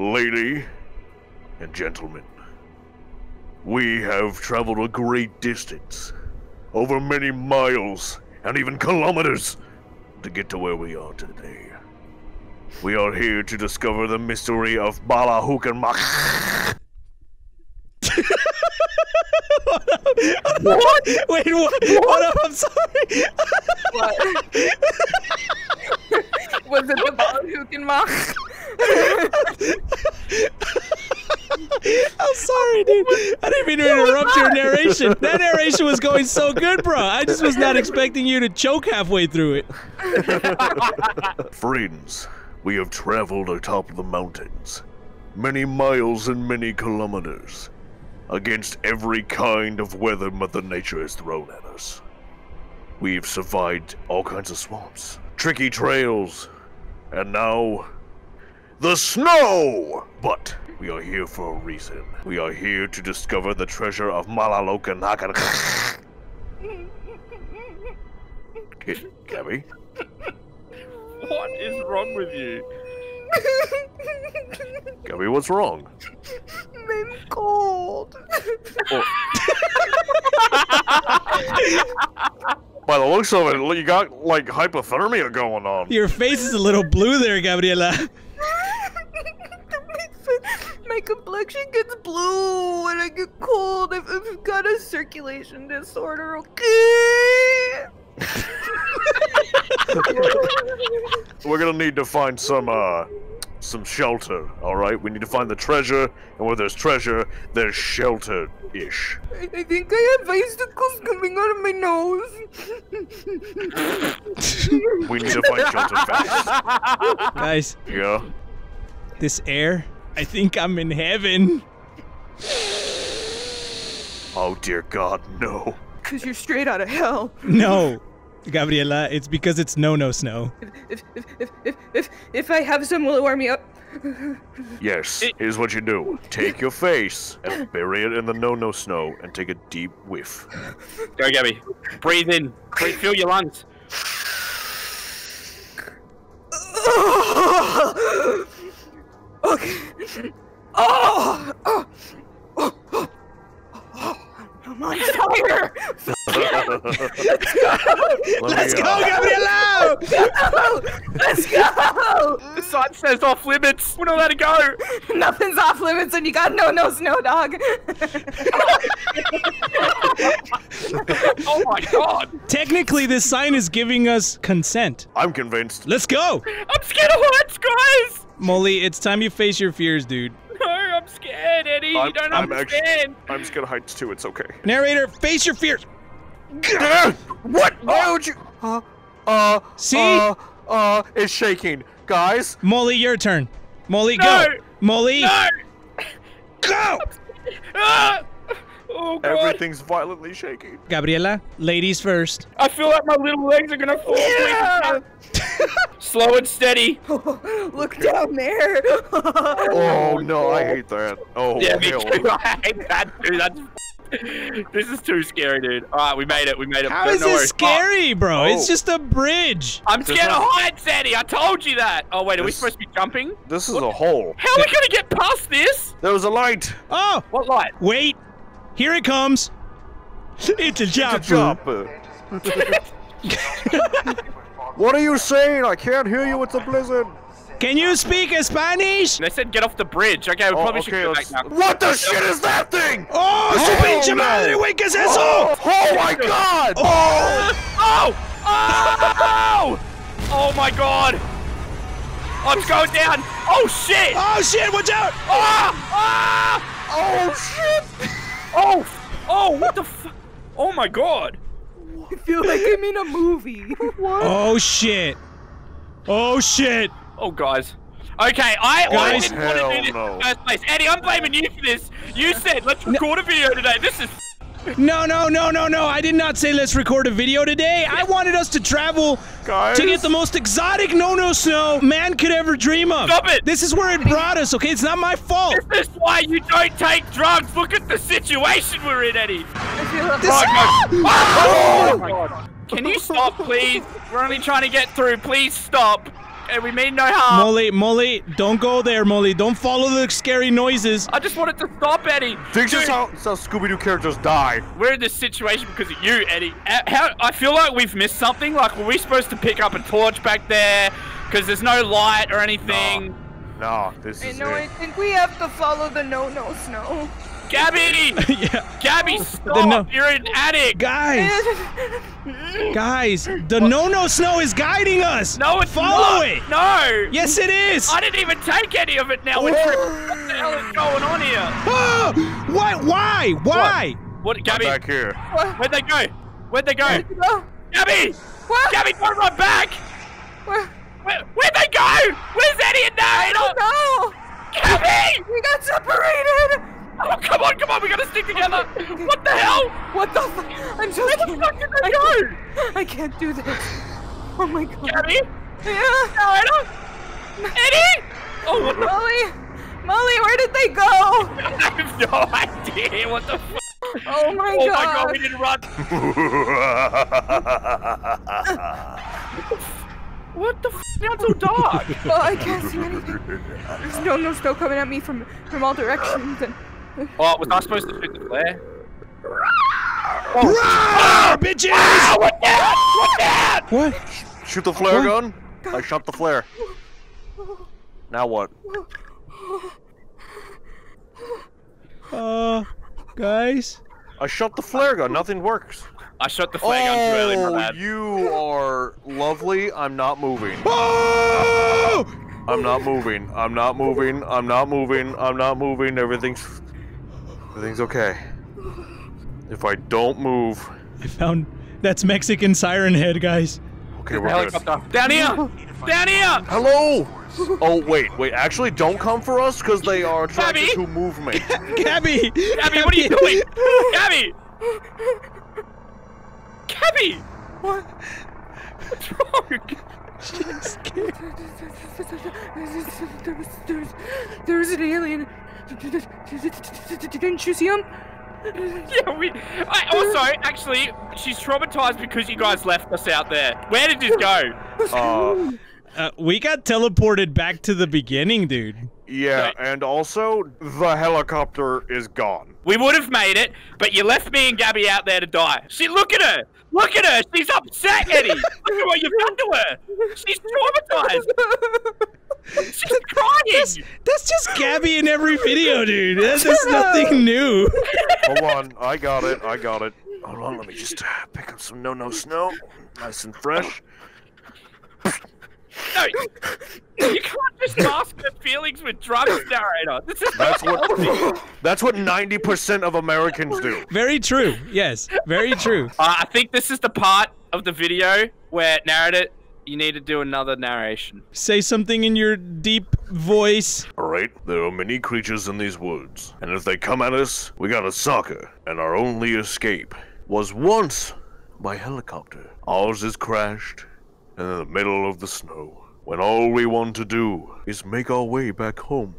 Lady and gentlemen, we have traveled a great distance, over many miles and even kilometers, to get to where we are today. We are here to discover the mystery of Bala Hukenmach. What? Wait, what? Hold up, I'm sorry. What? Was it the Ballahukenmach? I'm sorry, dude. I didn't mean to interrupt your narration. That narration was going so good, bro. I just was not expecting you to choke halfway through it. Friends, we have traveled atop the mountains, many miles and many kilometers, against every kind of weather Mother Nature has thrown at us. We've survived all kinds of swamps, tricky trails, and now the snow! But we are here for a reason. We are here to discover the treasure of Malaloka Malalokan Gabby? What is wrong with you? Gabby, what's wrong? I'm cold. Oh. By the looks of it, you got like hypothermia going on. Your face is a little blue there, Gabriela. My complexion gets blue when I get cold. I've, I've got a circulation disorder, okay? We're gonna need to find some uh some shelter, alright? We need to find the treasure, and where there's treasure, there's shelter ish. I, I think I have icicles coming out of my nose. We need to find shelter fast. Guys, Yeah? this air, I think I'm in heaven. Oh dear god, no. Cause you're straight out of hell. No, Gabriela, it's because it's no no snow. If if if if if, if I have some, will it warm me up? Yes, here's what you do. Take your face and bury it in the no-no snow and take a deep whiff. Go, Gabby. Breathe in. Breathe, feel your lungs. Let's go, Gabriela! Let's go. The sign says off limits. We're not allowed to go. Nothing's off limits and you got no no snow dog. Oh my god. Technically, this sign is giving us consent. I'm convinced. Let's go! I'm scared of heights, guys. Mully, it's time you face your fears, dude. No, I'm scared, Eddie. you I'm- don't I'm actu- understand. I'm scared of heights too, it's okay. Narrator, face your fears. What? Why would you? Uh, uh, See? Uh, uh, it's shaking. Guys, Mully, your turn. Mully, No! go. Mully, No. go. Ah! Oh god. everything's violently shaking. Gabriela, ladies first. I feel like my little legs are gonna fall. Yeah. Slow and steady. Look down there. Oh no, I hate that. Oh, Yeah, me hell. too. I hate that, dude. That's. This is too scary, dude. All right, we made it. We made it. How No is worries. this scary, oh. bro? Oh. It's just a bridge. I'm scared of not- heights, Eddie. I told you that. Oh wait, are we supposed to be jumping? This is a hole. How are we gonna get past this? There was a light. Oh, What light? wait. Here it comes. It's a job. Jump. what are you saying? I can't hear you. It's a blizzard. Can you speak Spanish? They said get off the bridge. Okay, we Oh, probably okay, should go back now. What the shit is that thing? Oh, su Oh, pinche madre, güey, ¿qué es eso? Oh, oh my god! Oh! Oh! Oh! Oh my god! Oh, it's going down! Oh shit! Oh shit, watch out! Ah! Ah! Oh shit! Oh! Oh! What the f? Oh my god! I feel like I'm in a movie. What? Oh shit. Oh shit. Oh guys. Okay, I, I didn't want to Hell do this no. in the first place. Eddie, I'm blaming you for this. You said let's record a video today. This is No, no, no, no, no. I did not say let's record a video today. I wanted us to travel Guys. to get the most exotic no-no snow man could ever dream of. Stop it. This is where it brought us, okay? It's not my fault. this is why you don't take drugs. Look at the situation we're in, Eddie. I feel like Oh. Oh, my God. Can you stop, please? We're only trying to get through. Please stop. And we mean no harm. Mully, Mully, don't go there, Mully. Don't follow the scary noises. I just wanted to stop Eddie. This is Dude, how, this is how Scooby-Doo characters die. We're in this situation because of you, Eddie. Uh, How I feel like we've missed something. Like, were we supposed to pick up a torch back there? Because there's no light or anything. No, this I is know. I think we have to follow the no no snow. Gabby! yeah. Gabby, stop! no- You're an addict! Guys, guys, the no no snow is guiding us. no, it's follow not. it. No! Yes, it is. I didn't even take any of it now. We're. What the hell is going on here? Oh, what? Why? Why? What, I'm Gabby? back here. What? Where'd they go? Where'd they go? Oh, Gabby! what? Gabby, don't run back! Where? Where, where'd they go? Where's Eddie and Narrator? No! Gabby! We got separated! Oh, come on, come on, we gotta stick together. What the hell? What the fuck? I'm so Where the fuck did they go? I can't do this. Oh my god. Gabby? Yeah. Narrator? Eddie? Oh, what the Mully! Mully, where did they go? I have no idea. What the fuck? Oh my Oh god. my god, we didn't run. What the f? Now it's all dark. Oh, I can't see anything. There's no no snow coming at me from from all directions and oh, was I supposed to shoot the flare? Roar, bitches! Ah, what that? What that? What? Shoot the flare What? gun. I shot the flare. Now what? Uh, guys. I shot the flare gun. Nothing works. I shot the flare gun too Oh, bad. you are lovely. I'm not moving. Oh! I'm not moving. I'm not moving. I'm not moving. I'm not moving. Everything's everything's okay. If I don't move, I found that's Mexican siren head, guys. okay, we're good. Helicopter. Down here! Down here! Hello. Oh wait, wait. Actually, don't come for us because they are trying Gabby? to move me. Gabby! Gabby, what are you doing? Gabby! Gabby! what? What's wrong? She's scared. There's, there's, there's an alien. Didn't you see him? Yeah, we. I, also, actually, she's traumatized because you guys left us out there. Where did you go? Uh, Uh, we got teleported back to the beginning, dude. yeah, and also the helicopter is gone. We would have made it, but you left me and Gabby out there to die. See, look at her. Look at her. She's upset, Eddie. look at what you've done to her. She's traumatized. She's crying. That's just Gabby in every video, dude. That's, that's nothing new. Hold on, I got it. I got it. Hold on, let me just uh, pick up some no no snow, nice and fresh. No, you can't just mask her feelings with drugs, narrator. This is That's what that's what 90% of Americans do. Very true. Yes, very true. Uh, I think this is the part of the video where narrator, you need to do another narration. Say something in your deep voice. Alright, there are many creatures in these woods, and if they come at us, we got a soccer, and our only escape was once by helicopter. Ours is crashed in the middle of the snow, when all we want to do is make our way back home.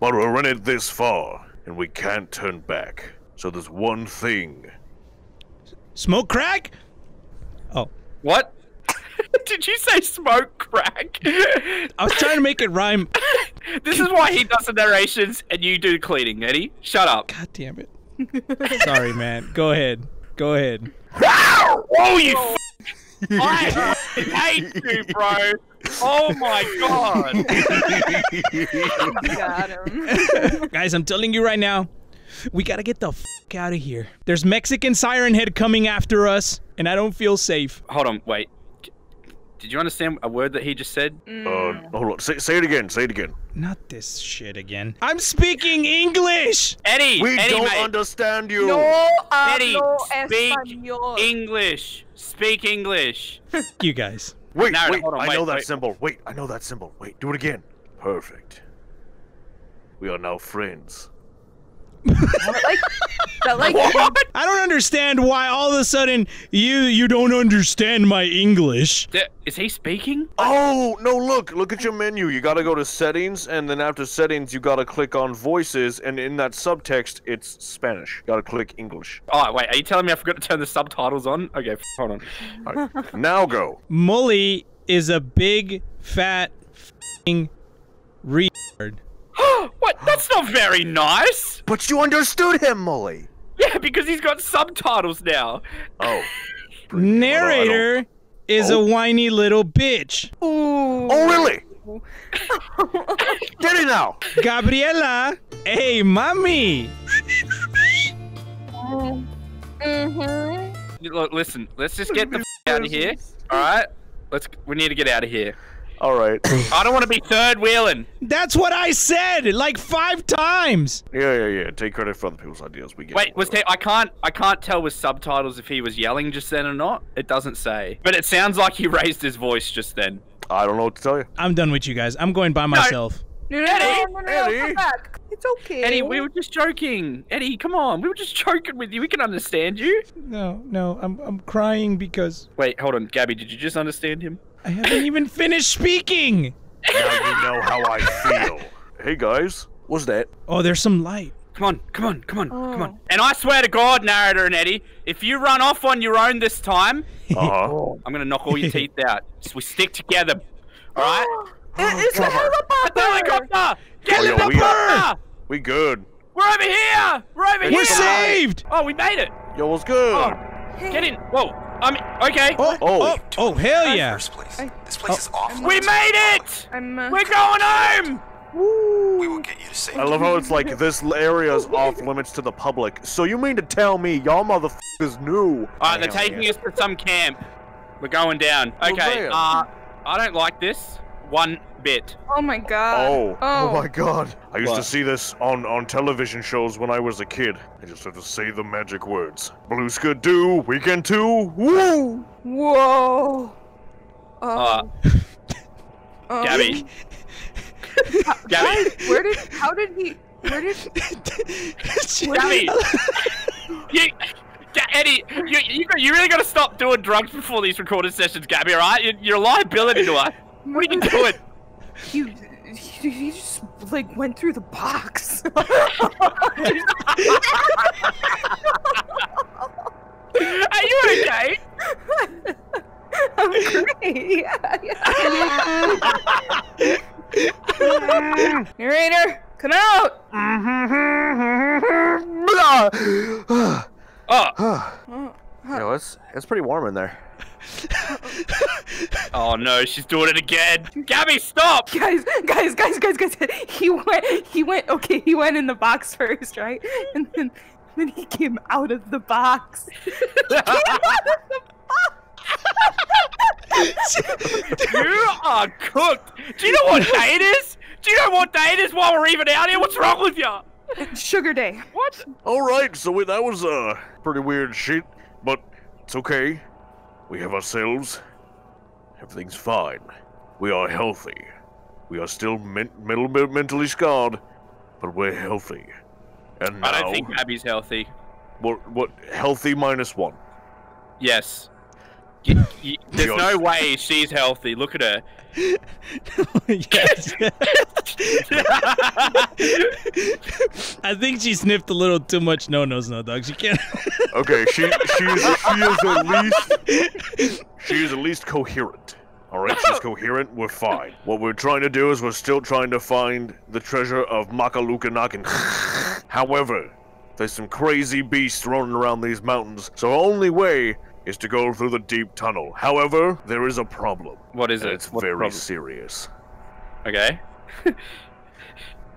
But we're in it this far, and we can't turn back. So there's one thing. Smoke crack? Oh, What? Did you say smoke crack? I was trying to make it rhyme. this is why he does the narrations and you do cleaning, Eddie. Shut up. God damn it. Sorry, man. Go ahead. Go ahead. Oh, you f- I hate you, bro. Oh my god. Got him. Guys, I'm telling you right now, we gotta get the fuck out of here. There's Mexican siren head coming after us, and I don't feel safe. Hold on, wait. Did you understand a word that he just said? Uh, hold on. Say, say it again. Say it again. Not this shit again. I'm speaking English! Eddie, We Eddie, don't mate. understand you. No Eddie, hablo speak español. English. Speak English. You guys. Wait, Narrator, wait. hold on, I wait, know that wait. symbol. Wait, I know that symbol. Wait, do it again. Perfect. We are now friends. like, that like What? I don't understand why all of a sudden you you don't understand my English. Is he speaking? Oh, no, look. Look at your menu. You gotta go to settings, and then after settings, you gotta click on voices, and in that subtext, it's Spanish. You gotta click English. Oh, wait, are you telling me I forgot to turn the subtitles on? Okay, f- hold on. Alright, now go. Mully is a big fat fing retard. what? That's not very nice. But you understood him, Mully. Yeah, because he's got subtitles now. Oh. Narrator is a whiny little bitch. Ooh. Oh, really? Get it now. Gabriela, hey, mommy. Mm-hmm. Look, listen. Let's just get the f- out of here. All right. Let's. We need to get out of here. All right. I don't want to be third wheeling. That's what I said like five times. Yeah, yeah, yeah. Take credit for other people's ideas. We get. Wait, was there? I can't. I can't tell with subtitles if he was yelling just then or not. It doesn't say. But it sounds like he raised his voice just then. I don't know what to tell you. I'm done with you guys. I'm going by myself. No, no, no, Eddie, no, no, no, Eddie. come back. It's okay. Eddie, we were just joking. Eddie, come on. We were just joking with you. We can understand you. No, no, I'm I'm crying because Wait, hold on, Gabby. Did you just understand him? I haven't even finished speaking. Now you know how I feel. hey guys, what's that? Oh, there's some light. Come on, come on, come on, come on. Oh. And I swear to God, narrator and Eddie, if you run off on your own this time, Uh huh. I'm gonna knock all your teeth out. Just we stick together. All right? It- it's a Get helicopter. the helicopter! Get Oh, the yeah, we helicopter! we good. We're over here! We're over here! We're saved. Oh, we made it! Yo, what's good? Oh, get in! Whoa! I mean, okay. Oh, Oh. oh, oh, hell yeah. First place. I- This place is off We made it! I'm. Uh, We're going home! We will get you to safety. I love how it's like this area is off limits to the public. So you mean to tell me y'all motherfuckers knew? Alright, they're taking yeah. us to some camp. We're going down. Okay, damn. uh, I don't like this one bit. oh my god. Oh, oh, Oh. my god. I used to see this on, on television shows when I was a kid. I just had to say the magic words. Blue Skidoo, Weekend 2, woo! Whoa. Oh. Uh, oh. Gabby. Gabby. Where did? How did he? Where did? Gabby. you, Ga- Eddie, you, you, you really got to stop doing drugs before these recorded sessions, Gabby, alright? You're, you're a liability to us. What are you doing? You. He, he just like went through the box. Are you okay? I'm great. Yeah, yeah. Narrator, come out. Oh, Oh, Yo, it's it's pretty warm in there. oh no, she's doing it again. Gabby, stop! guys, guys, guys, guys, guys. He went. He went. Okay, he went in the box first, right? And then, then he came out of the box. He came out of the You are cooked. Do you know what day it is? Do you know what day it is while we're even out here? What's wrong with you? Sugar Day. What? Alright, so that was, uh, pretty weird shit, but it's okay. We have ourselves. Everything's fine. We are healthy. We are still men- mental- mentally scarred, but we're healthy. And now, I don't think Abby's healthy. what, what, healthy minus one. Yes. Y- y- there's Yes. no way she's healthy. Look at her. yes. I think she sniffed a little too much no nos, no dog. She can't. Okay, she, she, is, she is at least, she is at least coherent. Alright, she's coherent, we're fine. What we're trying to do is we're still trying to find the treasure of Makalukanakan. However, there's some crazy beasts roaming around these mountains, so only way is to go through the deep tunnel. However, there is a problem. What is and it? it's What's very serious. Okay.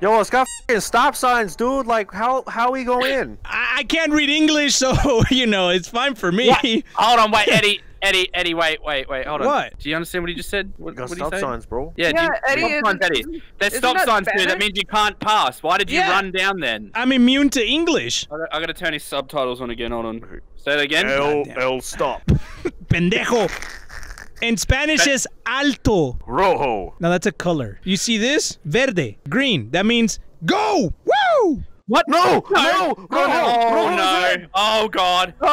Yo, it's got fucking stop signs, dude. Like, how how we go in? I, I can't read English, so you know it's fine for me. What? Hold on, wait, Eddie, Eddie, Eddie, wait, wait, wait, hold on. What? Do you understand what he just said? What, We got what did stop say? signs, bro. Yeah, do Yeah, you, Eddie, stop signs, isn't- Eddie. There's stop that signs here. That means you can't pass. Why did you Yeah. run down then? I'm immune to English. I got- I gotta turn his subtitles on again. Hold on. Say that again. L, damn. L, stop. Pendejo. In Spanish is alto. Rojo. Now that's a color. You see this? Verde. Green. That means go. Woo! What? No! No! No! Oh, Rojo! no! Oh god! Oh,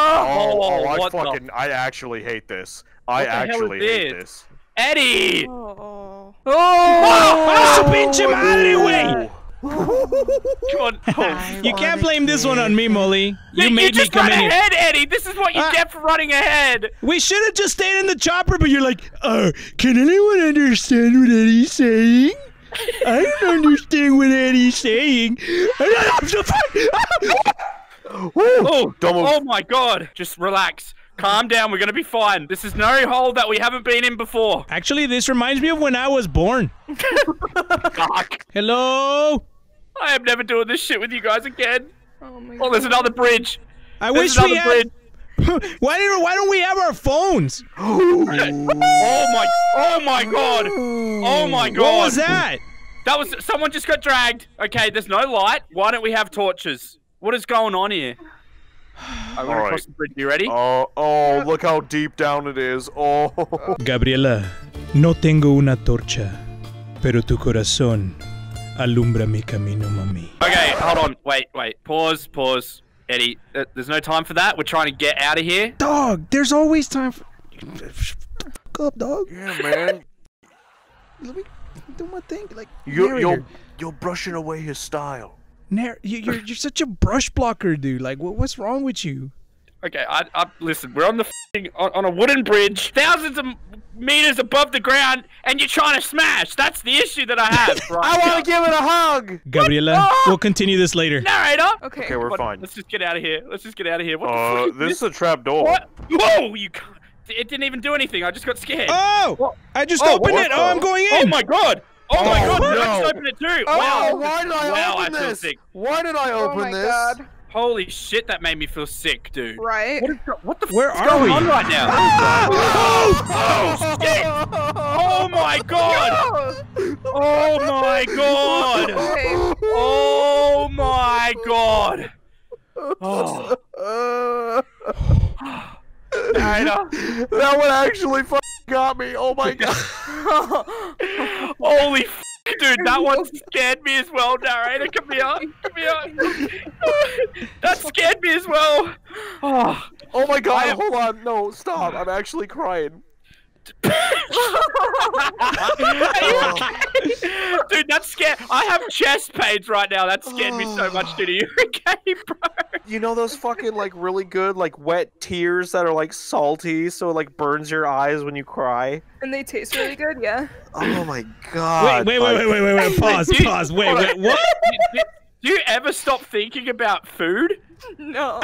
oh, I what the- fucking, I actually hate this. I What the hell is actually hate this? this. Eddie! Oh. ¡Ah, su pinche madre, güey! Come on. Oh, You can't blame this one on me, Mully. You you made me just come ran in here. ahead, Eddie. This is what you Ah. get for running ahead. We should have just stayed in the chopper, but you're like, uh, can anyone understand what Eddie's saying? I don't understand what Eddie's saying. I'm so Oh, oh my God. Just relax. Calm down. We're gonna be fine. This is no hole that we haven't been in before. Actually, this reminds me of when I was born. Fuck. Hello? I am never doing this shit with you guys again. Oh my Oh, there's another bridge. I There's wish we another had. bridge. why didn't? Why don't we have our phones? Oh my. Oh my God. Oh my God. What was that? That was someone just got dragged. Okay, there's no light. Why don't we have torches? What is going on here? I'm gonna Alright. cross the bridge. You ready? Oh, oh, look how deep down it is. Oh. Gabriela, no tengo una torcha, pero tu corazón alumbra mi camino, mami. Okay, hold on. Wait, wait. Pause, pause. Eddie, uh, there's no time for that. We're trying to get out of here. Dog, there's always time for. Fuck up, dog. Yeah, man. Let me do my thing. Like, You, narrator. you're, you're brushing away his style. Narr- you, you're you're such a brush blocker, dude. Like, what, what's wrong with you? Okay, I, I listen. We're on the fing, on, on a wooden bridge, thousands of meters above the ground, and you're trying to smash. That's the issue that I have. I want to give it a hug. Gabriela, we'll continue this later. narrator. Okay. Okay, we're What- fine. Let's just get out of here. Let's just get out of here. What the Uh, fuck? this is a trap door. What? Whoa! You. It didn't even do anything. I just got scared. Oh! I just Oh, opened it. the- Oh, I'm going in. Oh my god! Oh my Oh, god! I just opened it too. Oh, wow! why did I wow, open I this? sick. Why did I Oh open my this? god. Holy shit! That made me feel sick, dude. Right? What, is, what the Where are going we? on right now? Oh, oh shit! Oh my god! Oh my god! Oh my god! Oh, That one actually fucking got me. Oh my god. Holy f- dude, that one scared me as well, narrator. Come here, come here. that scared me as well. Oh, Oh my god. I- Hold on. No, stop. I'm actually crying. dude, that scared. I have chest pains right now. That scared me so much, dude. Are you okay, bro? you know those fucking like really good like wet tears that are like salty, so it like burns your eyes when you cry. And they taste really good, yeah. Oh my god! wait, wait, wait, wait, wait, wait. Pause, Dude, pause. Wait, wait. What? Do, do you ever stop thinking about food? No.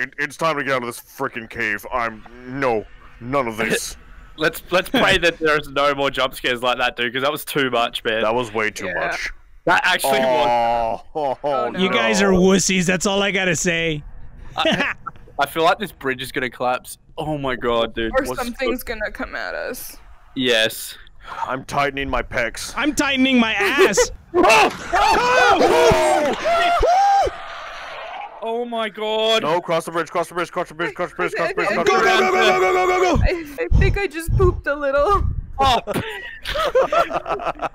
It, it's time to get out of this freaking cave. I'm no, none of this. Let's let's pray that there's no more jump scares like that, dude, because that was too much, man. that was way too Yeah. much. That actually was. Oh, Oh, no. You guys are wussies. That's all I gotta say. I feel like this bridge is gonna collapse. Oh my god, dude. or What's- something's gonna come at us. Yes. I'm tightening my pecs. I'm tightening my ass. Oh, oh! oh! My god. No, cross the bridge, cross the bridge, cross the bridge, cross the bridge, cross the bridge, cross Go, the go, bridge. go, go, go, go, go, go, go. I, I think I just pooped a little. Oh,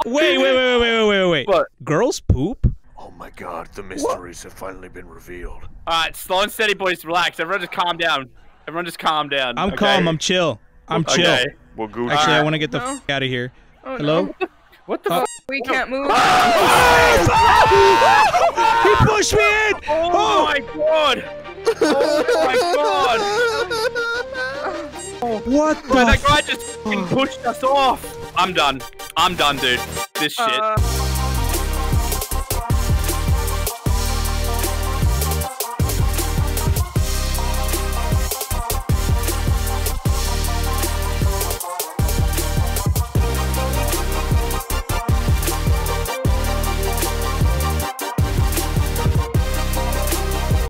Wait, wait, wait, wait, wait, wait, wait. What? Girls poop? Oh my god, the mysteries have finally been revealed. Alright, slow and steady, boys. Relax. Everyone just calm down. Everyone just calm down. I'm okay? calm. I'm chill. I'm chill. Okay. Well, Gucci. Actually, I want to get the No. f- out of here. Oh, Hello? No. What the Uh. We can't move. He pushed me in. Oh, my god! Oh my god! What Bro, the? that guy just pushed us off. I'm done. I'm done, dude. This shit. Uh,